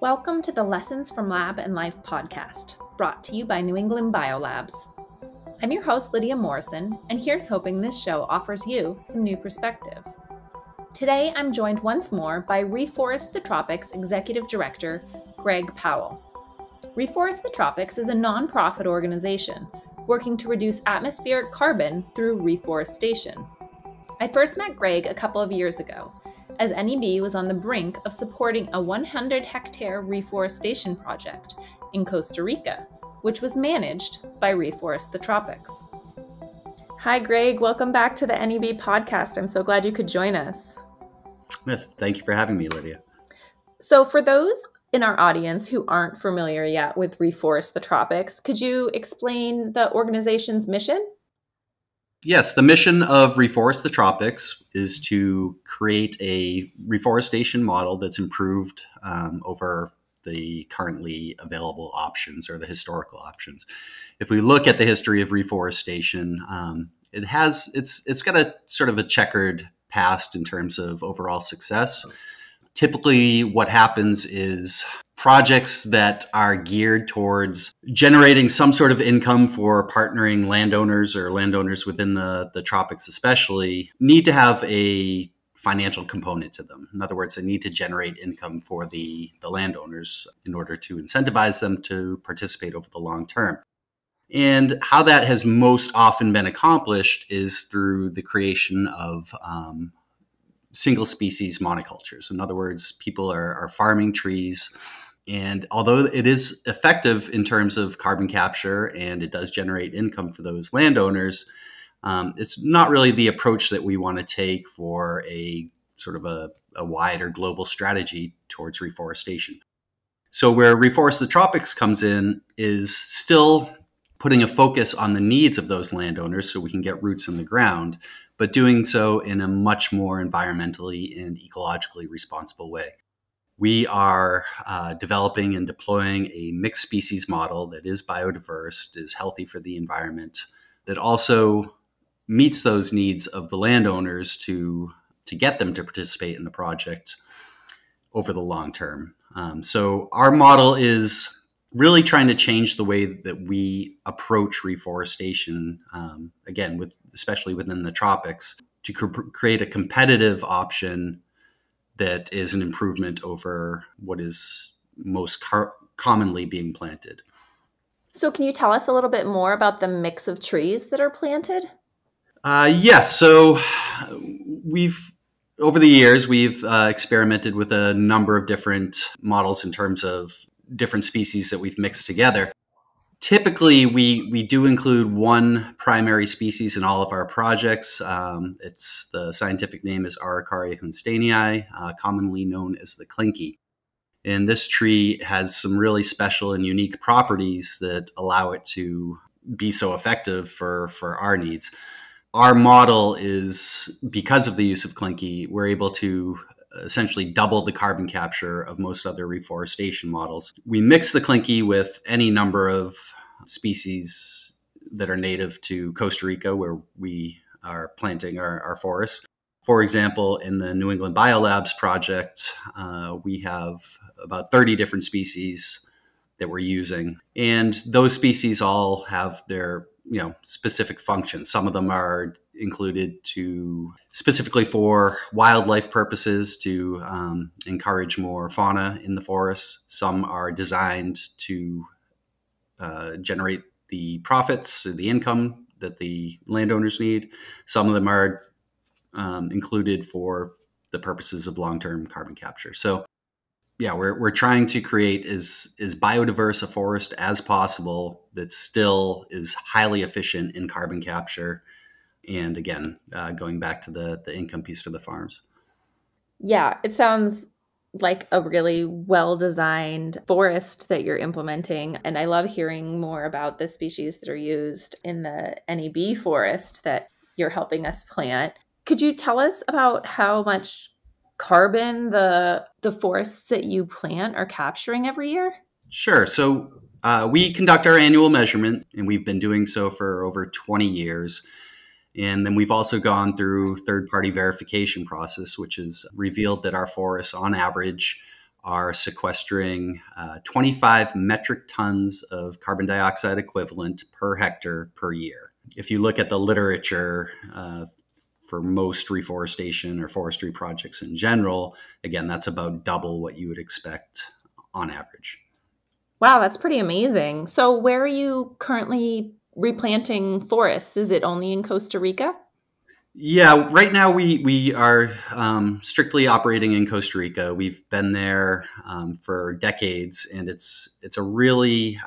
Welcome to the Lessons from Lab and Life podcast, brought to you by New England Biolabs. I'm your host, Lydia Morrison, and here's hoping this show offers you some new perspective. Today, I'm joined once more by Reforest the Tropics Executive Director, Greg Powell. Reforest the Tropics is a nonprofit organization working to reduce atmospheric carbon through reforestation. I first met Greg a couple of years ago as NEB was on the brink of supporting a 100 hectare reforestation project in Costa Rica, which was managed by Reforest the Tropics. Hi, Greg. Welcome back to the NEB podcast. I'm so glad you could join us. Yes, thank you for having me, Lydia. So, for those in our audience who aren't familiar yet with Reforest the Tropics, could you explain the organization's mission? Yes, the mission of Reforest the Tropics is to create a reforestation model that's improved um, over the currently available options or the historical options. If we look at the history of reforestation, um, it has it's it's got a sort of a checkered past in terms of overall success. Typically, what happens is projects that are geared towards generating some sort of income for partnering landowners or landowners within the, the tropics especially need to have a financial component to them. In other words, they need to generate income for the, the landowners in order to incentivize them to participate over the long term. And how that has most often been accomplished is through the creation of um, single species monocultures. In other words, people are, are farming trees and although it is effective in terms of carbon capture and it does generate income for those landowners, um, it's not really the approach that we want to take for a sort of a, a wider global strategy towards reforestation. So, where Reforest the Tropics comes in is still putting a focus on the needs of those landowners so we can get roots in the ground, but doing so in a much more environmentally and ecologically responsible way we are uh, developing and deploying a mixed species model that is biodiverse, is healthy for the environment, that also meets those needs of the landowners to to get them to participate in the project over the long term. Um, so our model is really trying to change the way that we approach reforestation. Um, again, with especially within the tropics, to cr- create a competitive option that is an improvement over what is most car- commonly being planted. So, can you tell us a little bit more about the mix of trees that are planted? Uh, yes. So, we've over the years we've uh, experimented with a number of different models in terms of different species that we've mixed together typically we we do include one primary species in all of our projects. Um, it's the scientific name is Araucaria hunsteinii, uh, commonly known as the klinki. And this tree has some really special and unique properties that allow it to be so effective for for our needs. Our model is because of the use of klinki, we're able to essentially double the carbon capture of most other reforestation models. We mix the klinki with any number of species that are native to Costa Rica, where we are planting our, our forests. For example, in the New England Biolabs project, uh, we have about 30 different species that we're using. And those species all have their you know specific functions. Some of them are included to specifically for wildlife purposes to um, encourage more fauna in the forest. Some are designed to uh, generate the profits or the income that the landowners need. Some of them are um, included for the purposes of long-term carbon capture. So yeah, we're, we're trying to create as, as biodiverse a forest as possible that still is highly efficient in carbon capture. And again, uh, going back to the, the income piece for the farms. Yeah, it sounds like a really well designed forest that you're implementing. And I love hearing more about the species that are used in the NEB forest that you're helping us plant. Could you tell us about how much carbon the the forests that you plant are capturing every year? Sure. So uh, we conduct our annual measurements, and we've been doing so for over 20 years. And then we've also gone through third party verification process, which has revealed that our forests, on average, are sequestering uh, 25 metric tons of carbon dioxide equivalent per hectare per year. If you look at the literature uh, for most reforestation or forestry projects in general, again, that's about double what you would expect on average. Wow, that's pretty amazing. So, where are you currently replanting forests? Is it only in Costa Rica? Yeah, right now we we are um, strictly operating in Costa Rica. We've been there um, for decades, and it's it's a really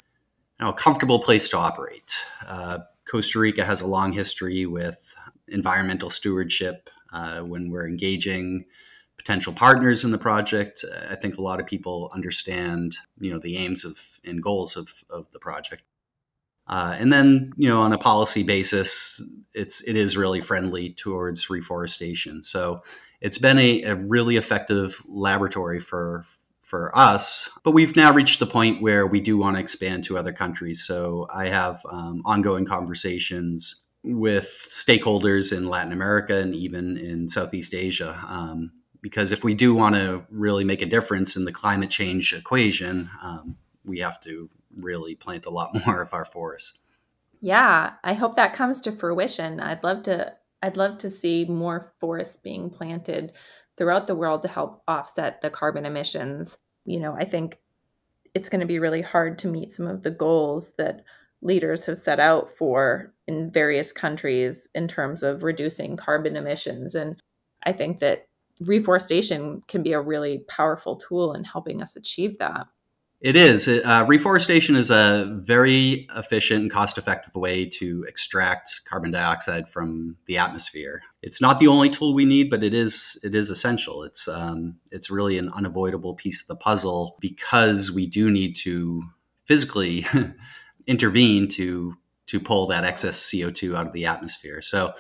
you know, comfortable place to operate. Uh, Costa Rica has a long history with environmental stewardship. Uh, when we're engaging potential partners in the project, I think a lot of people understand you know the aims of and goals of of the project. Uh, and then, you know, on a policy basis, it's it is really friendly towards reforestation. So it's been a, a really effective laboratory for for us. But we've now reached the point where we do want to expand to other countries. So I have um, ongoing conversations with stakeholders in Latin America and even in Southeast Asia. Um, because if we do want to really make a difference in the climate change equation, um, we have to really plant a lot more of our forests. Yeah, I hope that comes to fruition. I'd love to I'd love to see more forests being planted throughout the world to help offset the carbon emissions. You know, I think it's going to be really hard to meet some of the goals that leaders have set out for in various countries in terms of reducing carbon emissions and I think that reforestation can be a really powerful tool in helping us achieve that. It is. Uh, reforestation is a very efficient and cost effective way to extract carbon dioxide from the atmosphere. It's not the only tool we need, but it is it is essential. It's um, it's really an unavoidable piece of the puzzle because we do need to physically intervene to to pull that excess CO2 out of the atmosphere. So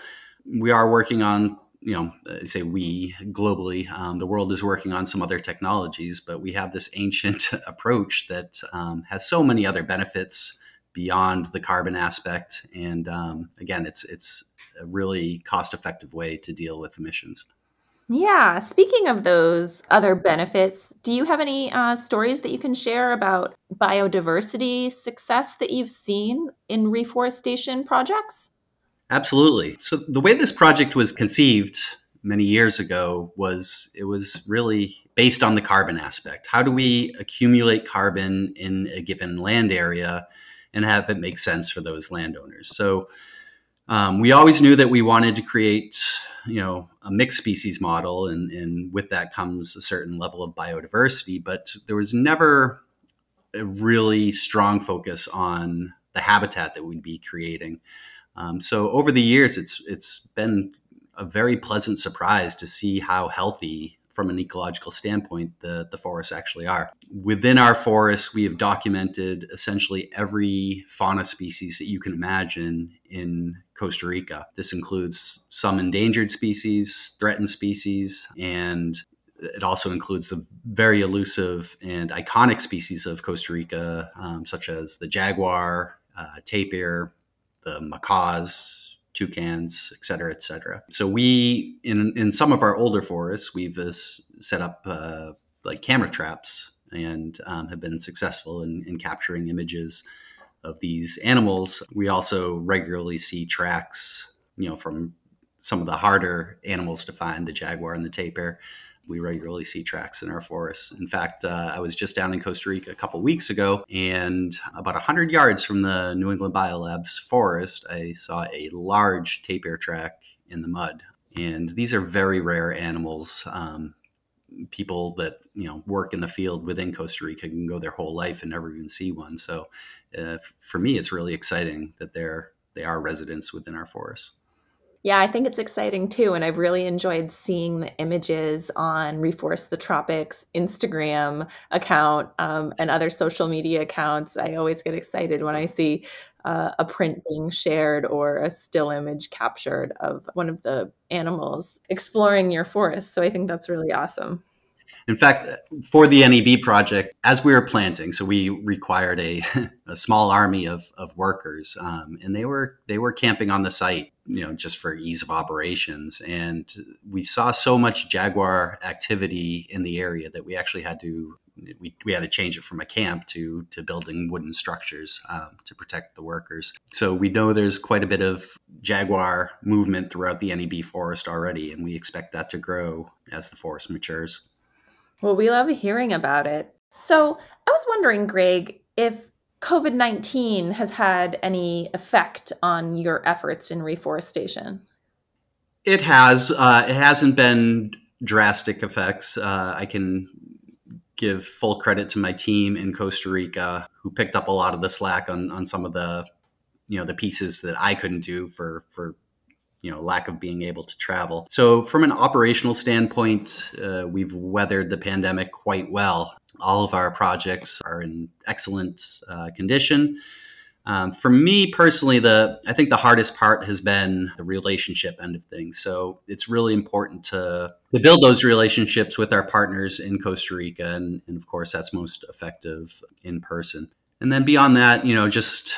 we are working on you know, say we globally, um, the world is working on some other technologies, but we have this ancient approach that um, has so many other benefits beyond the carbon aspect. And um, again, it's it's a really cost effective way to deal with emissions. Yeah. Speaking of those other benefits, do you have any uh, stories that you can share about biodiversity success that you've seen in reforestation projects? Absolutely. So the way this project was conceived many years ago was it was really based on the carbon aspect. How do we accumulate carbon in a given land area and have it make sense for those landowners? So um, we always knew that we wanted to create, you know, a mixed species model, and, and with that comes a certain level of biodiversity. But there was never a really strong focus on the habitat that we'd be creating. Um, so over the years, it's it's been a very pleasant surprise to see how healthy, from an ecological standpoint, the the forests actually are. Within our forests, we have documented essentially every fauna species that you can imagine in Costa Rica. This includes some endangered species, threatened species, and it also includes the very elusive and iconic species of Costa Rica, um, such as the jaguar, uh, tapir, the macaws, toucans, et cetera, et cetera. So we, in, in some of our older forests, we've uh, set up uh, like camera traps and um, have been successful in, in capturing images of these animals. We also regularly see tracks, you know, from some of the harder animals to find, the jaguar and the tapir, we regularly see tracks in our forests. In fact, uh, I was just down in Costa Rica a couple weeks ago, and about 100 yards from the New England Biolabs forest, I saw a large tapir track in the mud. And these are very rare animals. Um, people that you know work in the field within Costa Rica can go their whole life and never even see one. So, uh, for me, it's really exciting that they're they are residents within our forests. Yeah, I think it's exciting too. And I've really enjoyed seeing the images on Reforest the Tropics Instagram account um, and other social media accounts. I always get excited when I see uh, a print being shared or a still image captured of one of the animals exploring your forest. So I think that's really awesome. In fact, for the NEB project, as we were planting, so we required a, a small army of, of workers, um, and they were they were camping on the site, you know, just for ease of operations. And we saw so much jaguar activity in the area that we actually had to we, we had to change it from a camp to to building wooden structures um, to protect the workers. So we know there's quite a bit of jaguar movement throughout the NEB forest already, and we expect that to grow as the forest matures. Well, we love hearing about it. So I was wondering, Greg, if COVID 19 has had any effect on your efforts in reforestation. It has. Uh, it hasn't been drastic effects. Uh, I can give full credit to my team in Costa Rica who picked up a lot of the slack on on some of the you know the pieces that I couldn't do for for you know lack of being able to travel. So from an operational standpoint, uh, we've weathered the pandemic quite well. All of our projects are in excellent uh, condition. Um, for me personally, the I think the hardest part has been the relationship end of things. So it's really important to to build those relationships with our partners in Costa Rica, and, and of course that's most effective in person. And then beyond that, you know, just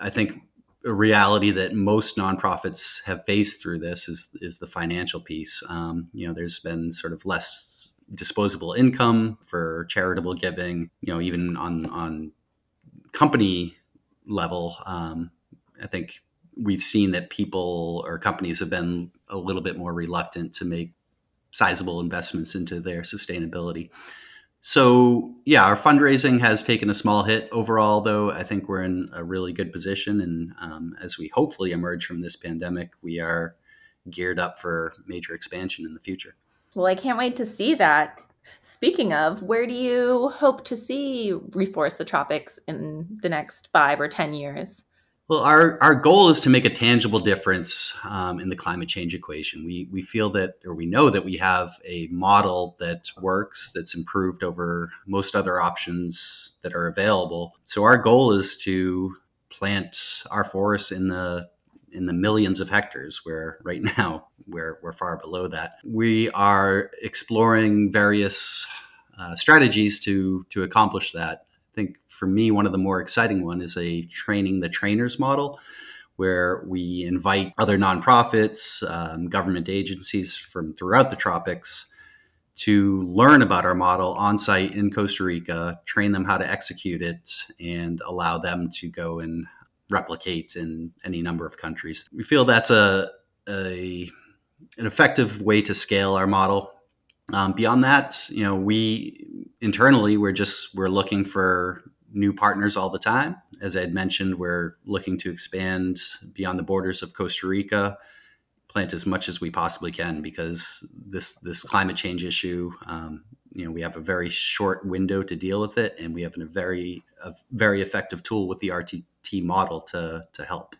I think a reality that most nonprofits have faced through this is is the financial piece. Um, you know, there's been sort of less disposable income for charitable giving. You know, even on on company level, um, I think we've seen that people or companies have been a little bit more reluctant to make sizable investments into their sustainability. So, yeah, our fundraising has taken a small hit overall, though. I think we're in a really good position. And um, as we hopefully emerge from this pandemic, we are geared up for major expansion in the future. Well, I can't wait to see that. Speaking of, where do you hope to see Reforest the Tropics in the next five or 10 years? Well, our, our goal is to make a tangible difference um, in the climate change equation. We, we feel that, or we know that we have a model that works, that's improved over most other options that are available. So our goal is to plant our forests in the in the millions of hectares where right now we're, we're far below that. We are exploring various uh, strategies to, to accomplish that. I think for me, one of the more exciting one is a training the trainers model, where we invite other nonprofits, um, government agencies from throughout the tropics to learn about our model on site in Costa Rica, train them how to execute it, and allow them to go and replicate in any number of countries. We feel that's a, a an effective way to scale our model. Um, beyond that, you know, we internally we're just we're looking for new partners all the time. As I had mentioned, we're looking to expand beyond the borders of Costa Rica, plant as much as we possibly can because this this climate change issue. Um, you know, we have a very short window to deal with it, and we have a very a very effective tool with the RTT model to to help.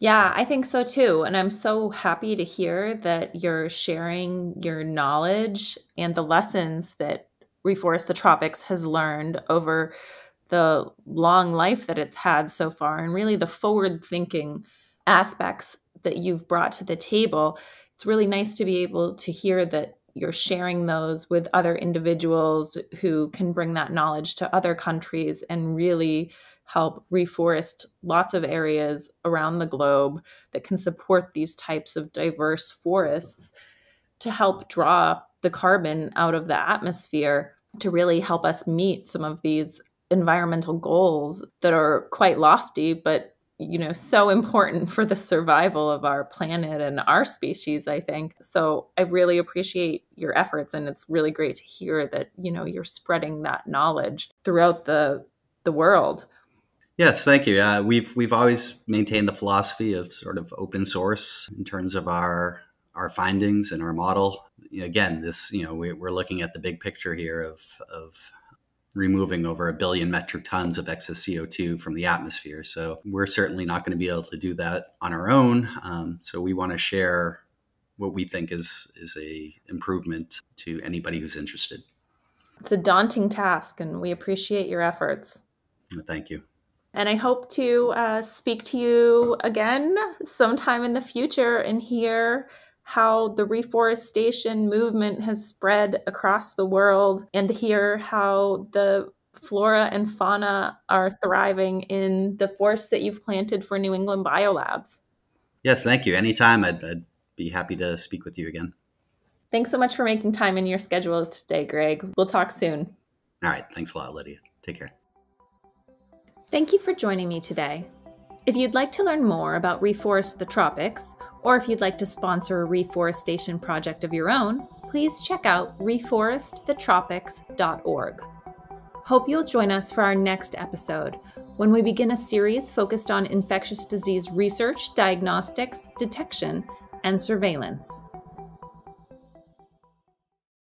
Yeah, I think so too. And I'm so happy to hear that you're sharing your knowledge and the lessons that Reforest the Tropics has learned over the long life that it's had so far and really the forward thinking aspects that you've brought to the table. It's really nice to be able to hear that you're sharing those with other individuals who can bring that knowledge to other countries and really help reforest lots of areas around the globe that can support these types of diverse forests to help draw the carbon out of the atmosphere to really help us meet some of these environmental goals that are quite lofty but you know so important for the survival of our planet and our species i think. So i really appreciate your efforts and it's really great to hear that you know you're spreading that knowledge throughout the the world yes thank you uh, we've we've always maintained the philosophy of sort of open source in terms of our our findings and our model again this you know we, we're looking at the big picture here of of removing over a billion metric tons of excess CO2 from the atmosphere. So we're certainly not going to be able to do that on our own. Um, so we want to share what we think is is a improvement to anybody who's interested. It's a daunting task, and we appreciate your efforts. Thank you. And I hope to uh, speak to you again sometime in the future and hear how the reforestation movement has spread across the world and hear how the flora and fauna are thriving in the forests that you've planted for New England Biolabs. Yes, thank you. Anytime, I'd, I'd be happy to speak with you again. Thanks so much for making time in your schedule today, Greg. We'll talk soon. All right. Thanks a lot, Lydia. Take care. Thank you for joining me today. If you'd like to learn more about Reforest the Tropics, or if you'd like to sponsor a reforestation project of your own, please check out reforestthetropics.org. Hope you'll join us for our next episode when we begin a series focused on infectious disease research, diagnostics, detection, and surveillance.